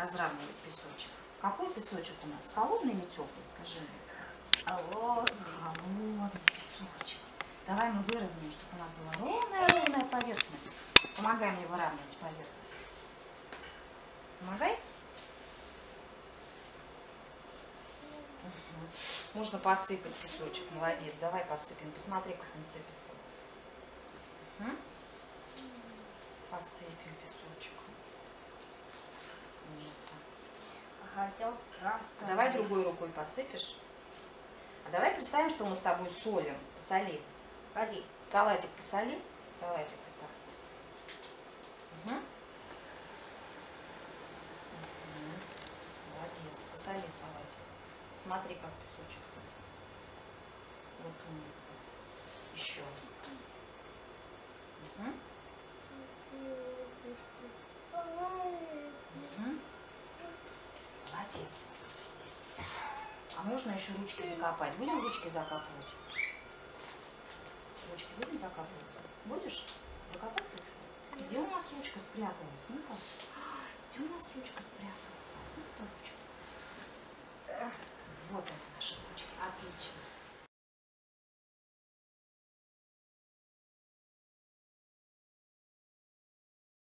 разравнивать песочек. Какой песочек у нас? Холодный или теплый? Скажи мне. Холодный. Холодный песочек. Давай мы выровняем, чтобы у нас была ровная-ровная поверхность. Помогай мне выравнивать поверхность. Помогай. Мгм. Можно посыпать песочек. Молодец. Давай посыпем. Посмотри, как он сыпется. Мгм. Посыпем песочек. Умница. Хотел просто... Давай другой рукой посыпешь. А давай представим, что мы с тобой солим. Посоли. Ходи. Салатик посоли. Салатик вот так. Мгм. Мгм. Молодец. Посоли салатик. Смотри, как песочек сыпется. Вот умница. Молодец. А можно еще ручки закопать? Будем ручки закапывать? Ручки будем закапывать? Будешь закопать ручку? Где у нас ручка спряталась? Ну-ка. Где у нас ручка спряталась? Ручка. Вот она.